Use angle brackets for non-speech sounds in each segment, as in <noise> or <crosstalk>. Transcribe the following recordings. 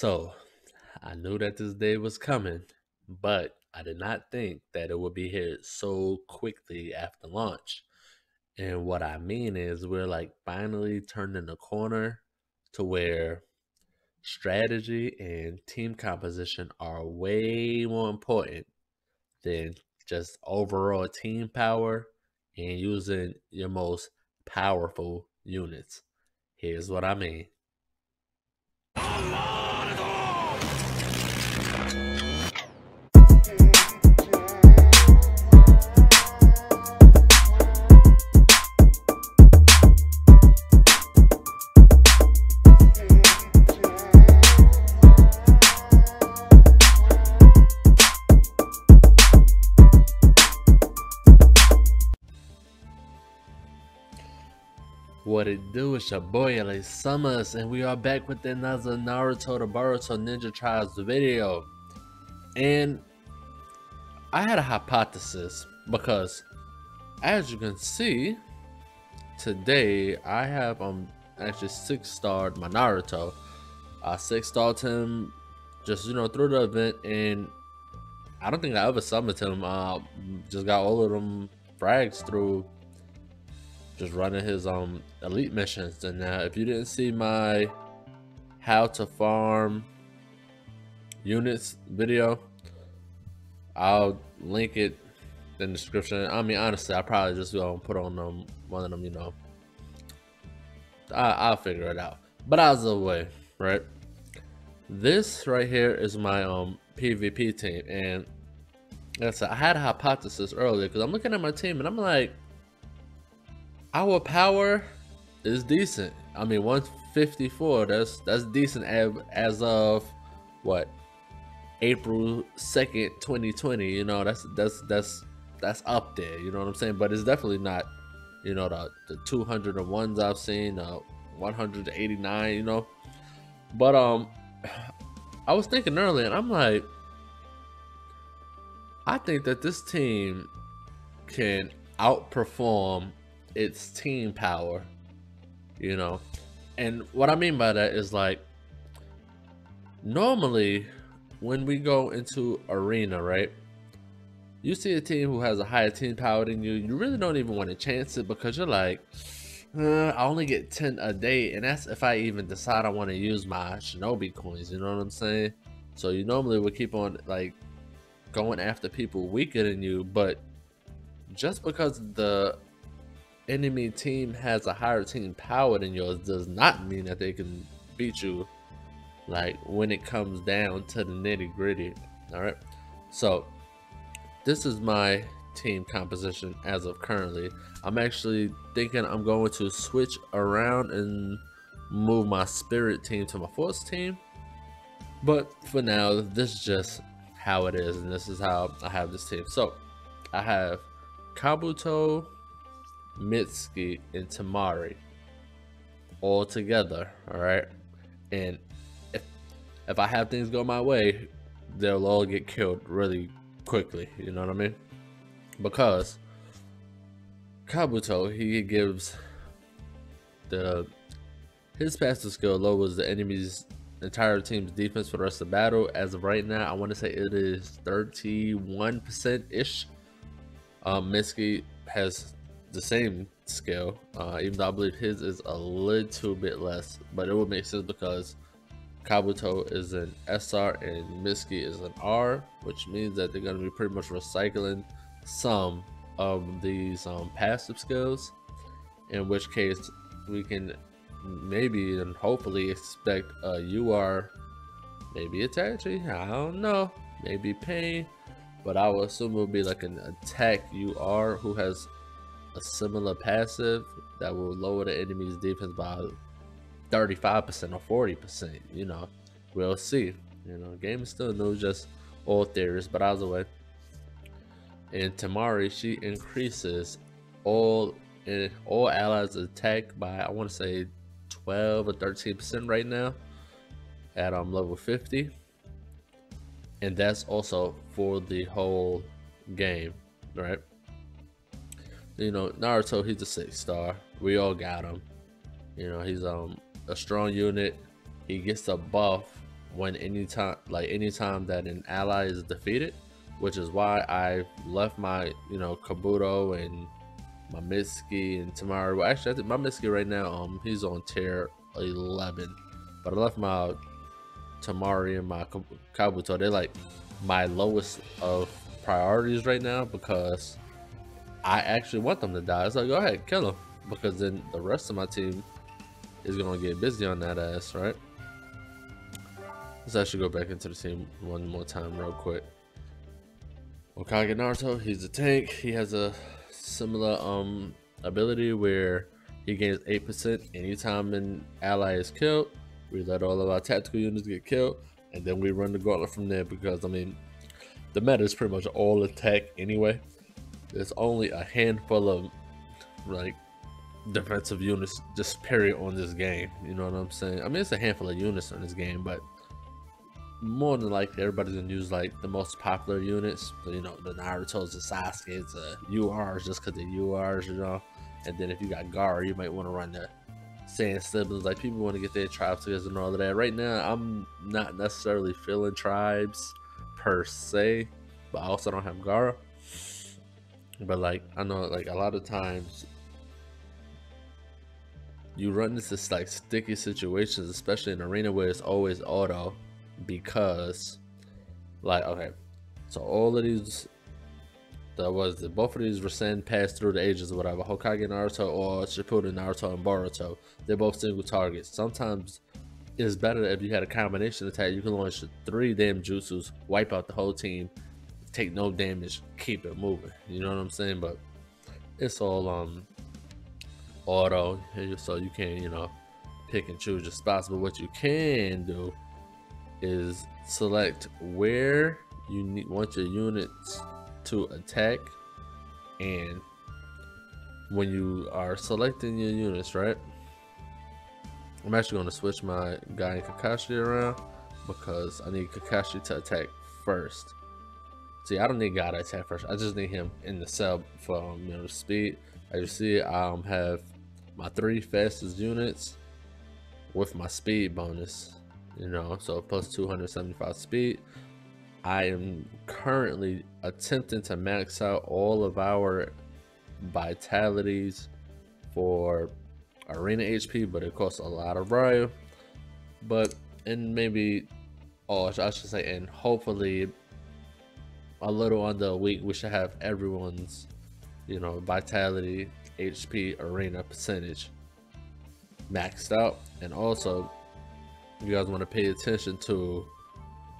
So, I knew that this day was coming, but I did not think that it would be here so quickly after launch. And what I mean is, we're like finally turning the corner to where strategy and team composition are way more important than just overall team power and using your most powerful units. Here's what I mean. It's your boy LA Summers, and we are back with another Naruto to Boruto Ninja Tribes video. And I had a hypothesis because, as you can see, today I have um actually six starred my Naruto. I six starred him just you know through the event, and I don't think I ever summoned him. Uh, just got all of them frags through just running his um elite missions. And now, if you didn't see my how to farm units video, I'll link it in the description. I mean, honestly, I probably just gonna put on them one of them. You know, I, will figure it out. But as the way, right? This right here is my um PvP team, and like I had a hypothesis earlier because I'm looking at my team and I'm like, our power is decent. I mean, 154. That's that's decent as as of what April 2nd, 2020. You know, that's that's that's that's up there. You know what I'm saying? But it's definitely not. You know, the the 201s I've seen, uh, 189. You know, but um, <sighs> I was thinking earlier, and I'm like, I think that this team can outperform its team power, you know. And what I mean by that is like normally when we go into arena, right? You see a team who has a higher team power than you, you really don't even want to chance it because you're like, uh, I only get 10 a day, and that's if I even decide I want to use my shinobi coins, you know what I'm saying? So you normally would keep on like going after people weaker than you, but just because the enemy team has a higher team power than yours does not mean that they can beat you like when it comes down to the nitty gritty all right? So this is my team composition as of currently. I'm actually thinking i'm going to switch around and move my spirit team to my force team. But for now this is just how it is and this is how i have this team. So i have kabuto Mitsuki, and Temari all together. All right, and if if I have things go my way, they'll all get killed really quickly. You know what I mean? Because Kabuto he gives the his passive skill lowers the enemy's entire team's defense for the rest of the battle. As of right now, I want to say it is 31% ish. Um, Mitsuki has the same scale, uh, even though I believe his is a little bit less, but it would make sense because Kabuto is an SR and Mitsuki is an R, which means that they're going to be pretty much recycling some of these um, passive skills, in which case we can maybe and hopefully expect a UR, maybe Itachi, I don't know, maybe Pain, but I would assume it would be like an attack UR who has a similar passive that will lower the enemy's defense by 35% or 40%. You know, we'll see. You know, game is still new, just all theories, but either way. And Temari, she increases all in all allies attack by I want to say 12 or 13 percent right now at um level 50 and that's also for the whole game right you know, Naruto, he's a six star. We all got him. You know, he's um a strong unit. He gets a buff when anytime like anytime that an ally is defeated, which is why I left my you know Kabuto and my Mitsuki and Temari. Well, actually, I think my Mitsuki right now, um, he's on tier 11, but I left my Temari and my Kabuto. They're like my lowest of priorities right now because I actually want them to die. Like, go ahead, kill them, because then the rest of my team is gonna get busy on that ass, right? Let's actually go back into the team one more time real quick. Hokage Naruto, he's a tank. He has a similar um ability where he gains 8% anytime an ally is killed. We let all of our tactical units get killed, and then we run the gauntlet from there because I mean the meta is pretty much all attack anyway. There's only a handful of like defensive units just period on this game. You know what I'm saying? I mean it's a handful of units on this game, but more than likely everybody's gonna use like the most popular units. You know, the Naruto's, the Sasuke's, the URs just because the URs, you know. And then if you got Gaara, you might want to run the Sand Siblings. Like people want to get their tribes together and all of that. Right now, I'm not necessarily feeling tribes per se, but I also don't have Gaara. But like I know, like a lot of times you run into this, like sticky situations, especially in arena where it's always auto because like okay so all of these that was the both of these were sent passed through the ages or whatever Hokage Naruto or Shippuden Naruto and Boruto. They're both single targets. Sometimes it's better if you had a combination attack. You can launch three damn jutsus wipe out the whole team take no damage keep it moving. You know what I'm saying? But it's all um auto. So you can you know pick and choose your spots. But what you can do is select where you need, want your units to attack and when you are selecting your units right? I'm actually going to switch my guy in Kakashi around because I need Kakashi to attack first see I don't need God attack first I just need him in the cell for um, you know speed as you see I um, have my three fastest units with my speed bonus you know, so plus 275 speed. I am currently attempting to max out all of our vitalities for arena HP, but it costs a lot of Ryo. But and maybe, oh, I should say, and hopefully, a little under a week, we should have everyone's, you know, vitality, HP, arena percentage maxed out, and also you guys want to pay attention to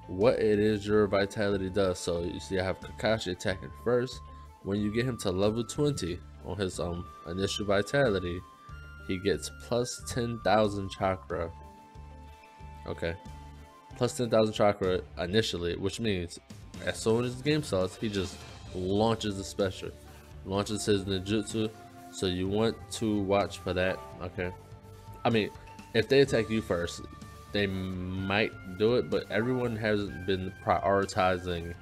what it is your vitality does. So you see I have Kakashi attacking first. When you get him to level 20 on his um initial vitality, he gets plus 10,000 chakra. Okay. Plus 10,000 chakra initially, which means as soon as the game starts, he just launches the special. Launches his ninjutsu. So you want to watch for that. Okay. I mean, if they attack you first, they might do it, but everyone has been prioritizing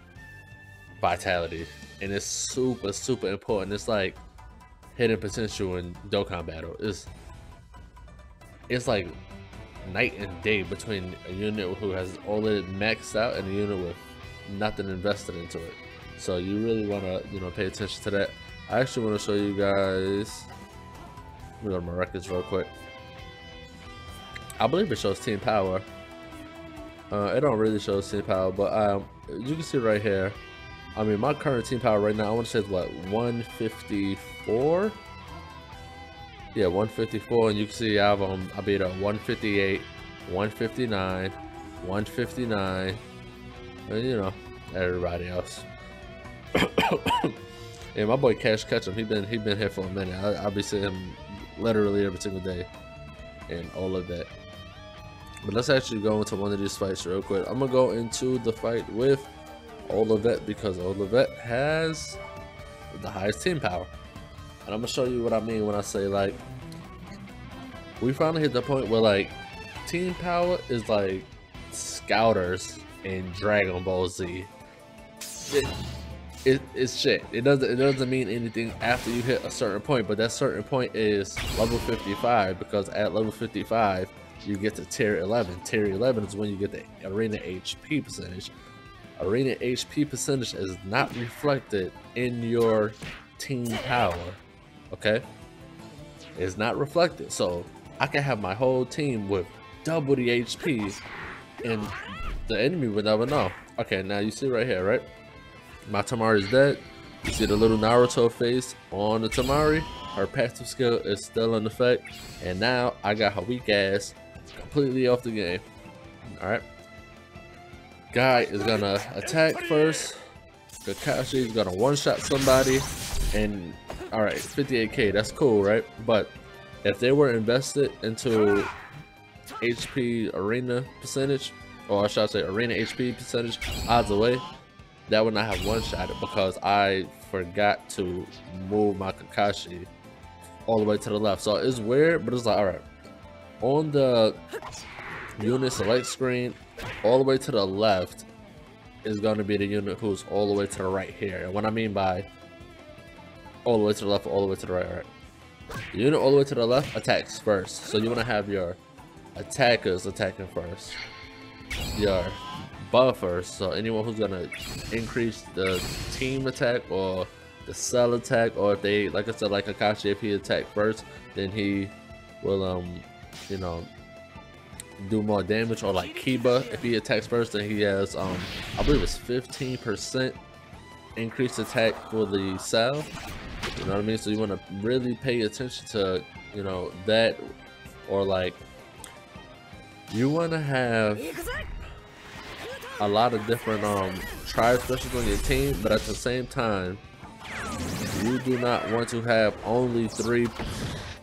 vitality, and it's super super important. It's like hidden potential in Dokkan battle. It's it's like night and day between a unit who has all it maxed out and a unit with nothing invested into it. So you really want to you know pay attention to that. I actually want to show you guys. Let me go to my records real quick. I believe it shows team power. Uh, it don't really show team power, but um, you can see right here. I mean, my current team power right now, I want to say it's what 154. Yeah, 154, and you can see I have um, I beat a 158, 159, 159, and you know everybody else. <coughs> yeah, my boy Cash Ketchum, he been he been here for a minute. I, I'll be seeing him literally every single day, and all of that. But let's actually go into one of these fights real quick. I'm gonna go into the fight with Olivet because Olivet has the highest team power. And I'm gonna show you what I mean when I say like we finally hit the point where like team power is like scouters in Dragon Ball Z. It, it, it's shit. It doesn't it doesn't mean anything after you hit a certain point, but that certain point is level 55 because at level 55 you get to tier 11. Tier 11 is when you get the arena HP percentage. Arena HP percentage is not reflected in your team power. Okay? It's not reflected. So I can have my whole team with double the HP and the enemy would never know. Okay, now you see right here, right? My Temari is dead. You see the little Naruto face on the Temari. Her passive skill is still in effect. And now I got her weak ass completely off the game. Alright. Guy is gonna attack first. Kakashi is gonna one-shot somebody. And alright, 58k, that's cool, right? But if they were invested into HP arena percentage, or should I should say arena HP percentage, odds away, that would not have one-shot it because I forgot to move my Kakashi all the way to the left. So it's weird, but it's like, alright. On the unit select screen, all the way to the left is going to be the unit who's all the way to the right here. And what I mean by all the way to the left, all the way to the right, right. The unit all the way to the left attacks first. So you want to have your attackers attacking first. Your buffers, so anyone who's to increase the team attack or the cell attack, or if they, like I said, like Kakashi, if he attack first, then he will, um, you know, do more damage. Or like Kiba if he attacks first then he has um I believe it's 15% increased attack for the cell. You know what I mean? So you want to really pay attention to you know that or like you want to have a lot of different um tribe specials on your team but at the same time you do not want to have only three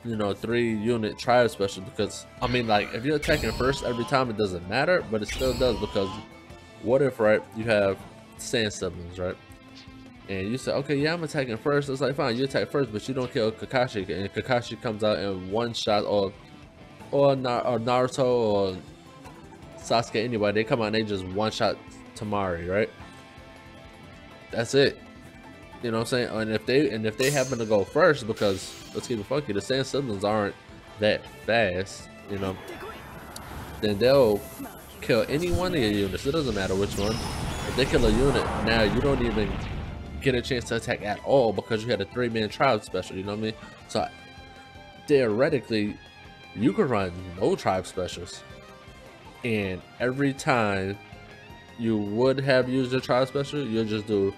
you know, three unit tribe special because I mean like if you're attacking first every time it doesn't matter, but it still does because what if right you have sand siblings, right? And you say, okay, yeah, I'm attacking first. It's like fine, you attack first, but you don't kill Kakashi, and Kakashi comes out in one shot, or or, or Naruto or Sasuke, anybody, they come out and they just one shot Temari, right? That's it. You know what I'm saying? And if they and if they happen to go first, because let's keep it funky, the Sand Siblings aren't that fast, you know, then they'll kill any one of your units. It doesn't matter which one. If they kill a unit, now you don't even get a chance to attack at all because you had a three-man tribe special. You know what I mean? So theoretically, you could run no tribe specials, and every time you would have used your tribe special, you'll just do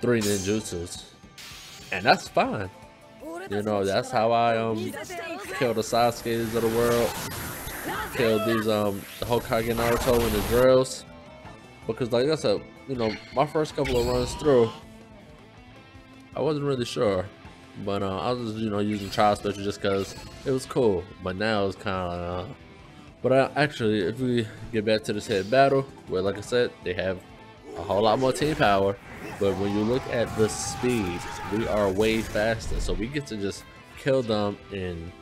three ninjutsus. And that's fine. You know, that's how I um kill the Sasuke's of the world. Kill these um the Hokage Naruto and the drills. Because like I said, you know, my first couple of runs through, I wasn't really sure. But uh, I was just, you know, using tribe special just because it was cool. But now it's kind of... Uh, but uh, actually, if we get back to this head battle, where like I said, they have a whole lot more team power. But when you look at the speed, we are way faster. So we get to just kill them and,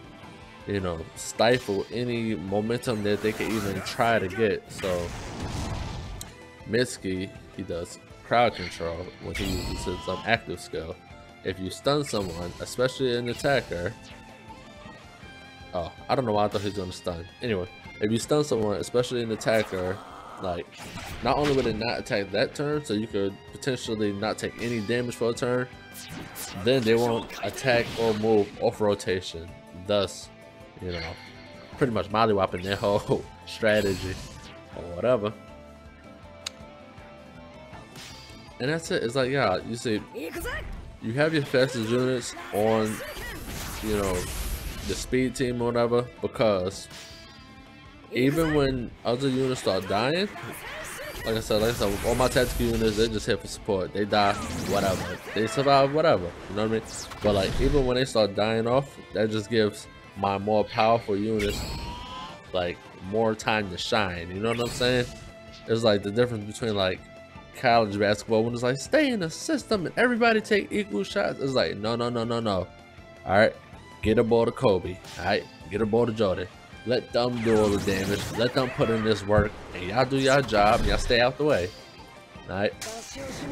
you know, stifle any momentum that they could even try to get. So Mitsuki, he does crowd control when he uses um, active skill. If you stun someone, especially an attacker, oh, I don't know why I thought he was gonna stun. Anyway, if you stun someone, especially an attacker, like, not only would it not attack that turn, so you could potentially not take any damage for a turn, then they won't attack or move off rotation. Thus, you know, pretty much mollywopping their <laughs> whole strategy or whatever. And that's it. It's like, yeah, you see, you have your fastest units on, you know, the speed team or whatever, because even when other units start dying, like I said, like I said, all my tactical units, they just hit for support. They die, whatever. They survive, whatever. You know what I mean? But like, even when they start dying off, that just gives my more powerful units like more time to shine. You know what I'm saying? It's like the difference between like college basketball when it's like stay in the system and everybody take equal shots. It's like no, no, no, no, no. All right, get a ball to Kobe. All right, get a ball to Jordan. Let them do all the damage. Let them put in this work. And y'all do y'all job. And y'all stay out the way. Alright?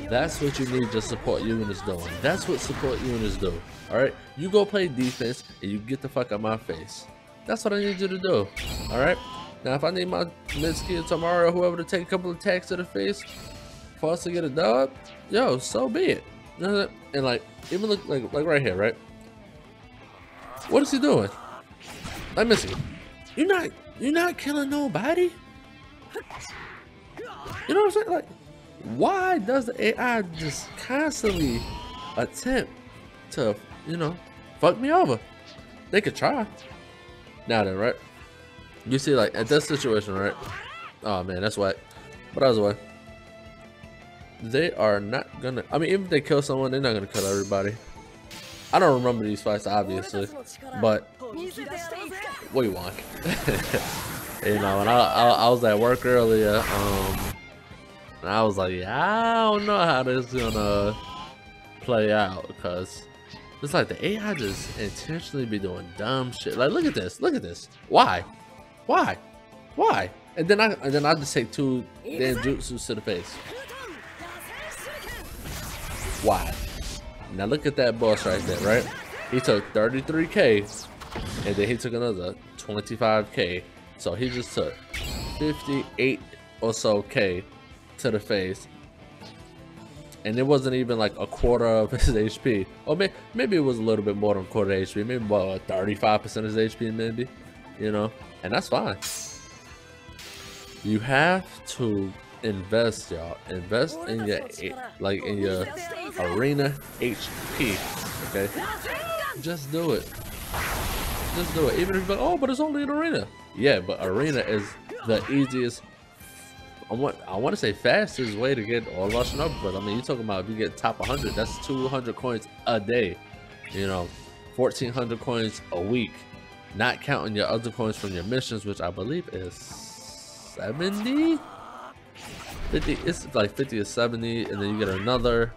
That's what you need to support units doing. That's what support units do. Alright? You go play defense and you get the fuck out my face. That's what I need you to do. Alright? Now if I need my Mitsuki or Temari or whoever to take a couple of attacks to the face for us to get a dub, yo, so be it. And like, even look like like right here, right? What is he doing? Me see. You're not you're not killing nobody. You know what I'm saying? Like, why does the AI just constantly attempt to, you know, fuck me over? They could try. Now then, right? You see, like, at this situation, right? Oh, man, that's why. But either way, they are not gonna... I mean, if they kill someone, they're not gonna kill everybody. I don't remember these fights, obviously. But, what do you want? <laughs> you know, and I, I, I, was at work earlier, um, and I was like, yeah, I don't know how this is gonna play out, because it's like the AI just intentionally be doing dumb shit. Like, look at this, look at this. Why? Why? Why? And then I and then I just take two damn jutsus to the face. Why? Now look at that boss right there, right? He took 33k, and then he took another 25k. So he just took 58 or so k to the face. And it wasn't even like a quarter of his HP. Or may maybe it was a little bit more than a quarter HP. Maybe about 35% of his HP maybe. You know? and that's fine. You have to invest, y'all. Invest in your like in your arena HP. Okay, just do it. Just do it. Even if you're like, oh, but it's only an arena. Yeah, but arena is the easiest. I want I want to say fastest way to get all rushing up, but I mean, you're talking about if you get top 100, that's 200 coins a day. You know, 1400 coins a week not counting your other coins from your missions, which I believe is 70? 50, it's like 50 or 70, and then you get another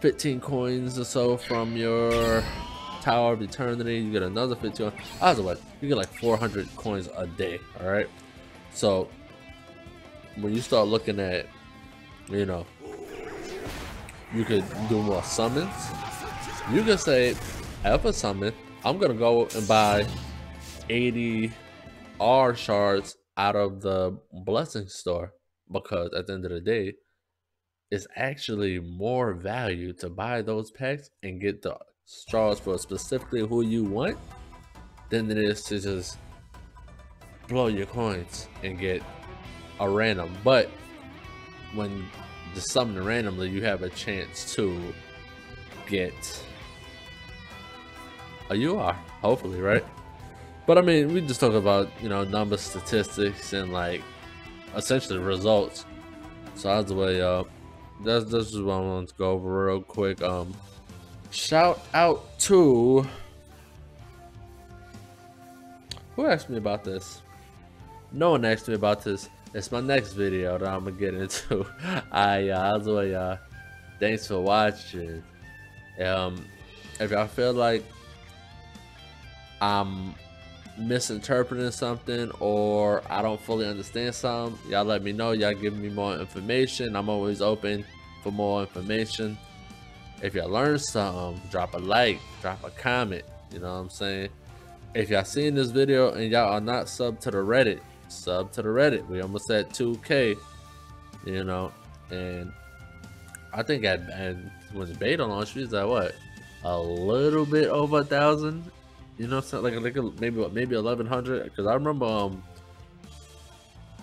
15 coins or so from your Tower of Eternity. You get another 15. Either way, you get like 400 coins a day, alright? So, when you start looking at, you know, you could do more summons. You can say, have a summon, I'm gonna go and buy 80 R shards out of the blessing store because at the end of the day, it's actually more value to buy those packs and get the straws for specifically who you want than it is to just blow your coins and get a random. But when just summon randomly, you have a chance to get you are, hopefully, right? But I mean, we just talk about, you know, number statistics and like essentially results. So that's the way, uh, that's, this is what I want to go over real quick. Um, shout out to, who asked me about this? No one asked me about this. It's my next video that I'm gonna get into. I, uh, that's the way, uh, thanks for watching. Um, if y'all feel like I'm misinterpreting something or I don't fully understand something, y'all let me know. Y'all give me more information. I'm always open for more information. If y'all learn something, drop a like, drop a comment. You know what I'm saying? If y'all seen this video and y'all are not sub to the Reddit, sub to the Reddit. We almost at 2K, you know, and I think at and when the beta launched, we was at what? A little bit over a thousand you know, so like like maybe maybe eleven hundred. Because I remember um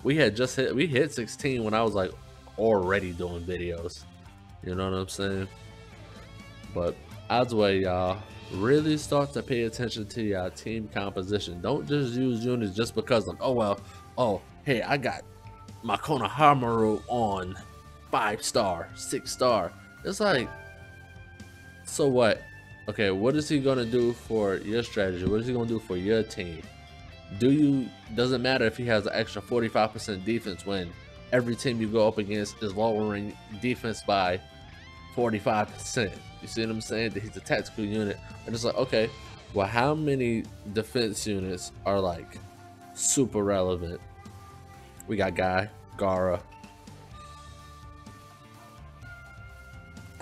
we had just hit we hit sixteen when I was like already doing videos. You know what I'm saying? But either way, y'all really start to pay attention to your team composition. Don't just use units just because like oh well oh hey I got my Konohamaru on five star, six star. It's like so what? Okay, what is he gonna do for your strategy? What is he gonna do for your team? Do you doesn't matter if he has an extra 45% defense when every team you go up against is lowering defense by 45%. You see what I'm saying? He's a tactical unit. And it's like, okay, well, how many defense units are like super relevant? We got Guy, Gaara,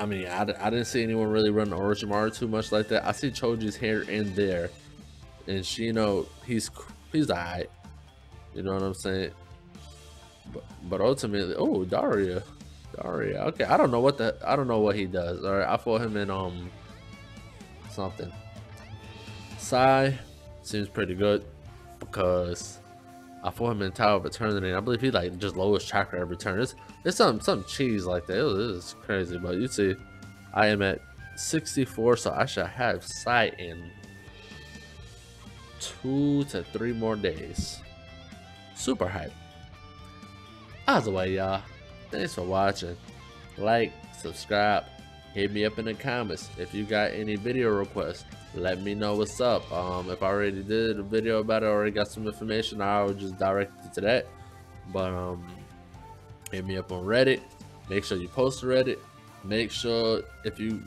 I mean, I, I didn't see anyone really run Orochimaru too much like that. I see Choji's here and there. and Shino, he's he's alright. You know what I'm saying? But, but ultimately, oh Deidara, Deidara. Okay, I don't know what the I don't know what he does. All right, I fought him in um something. Sai seems pretty good because I fought him in Tower of Eternity. I believe he like just lowest chakra every turn. It's it's some some cheese like that. It crazy, but you see, I am at 64, so I should have sight in two to three more days. Super hype. Either way, y'all, thanks for watching. Like, subscribe, hit me up in the comments if you got any video requests. Let me know what's up. Um, if I already did a video about it, already got some information, I'll just direct it to that. But um, hit me up on Reddit. Make sure you post to Reddit. Make sure if you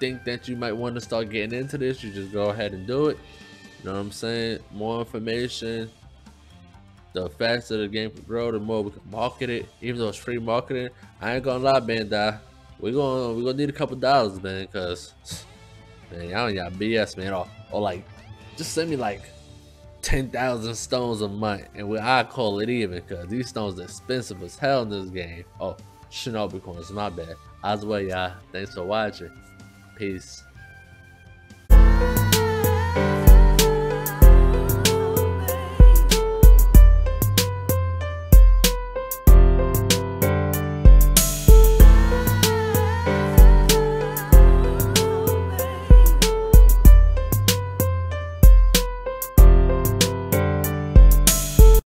think that you might want to start getting into this, you just go ahead and do it. You know what I'm saying? More information, the faster the game can grow, the more we can market it. Even though it's free marketing, I ain't gonna lie, Bandai. We're gonna we're gonna need a couple dollars, man, cause man, y'all ain't got BS, man. Or, or like, just send me like ten thousand stones a month, and we I call it even, cause these stones are expensive as hell in this game. Oh, Shinobi coins, my bad. As well, y'all. Thanks for watching. Peace.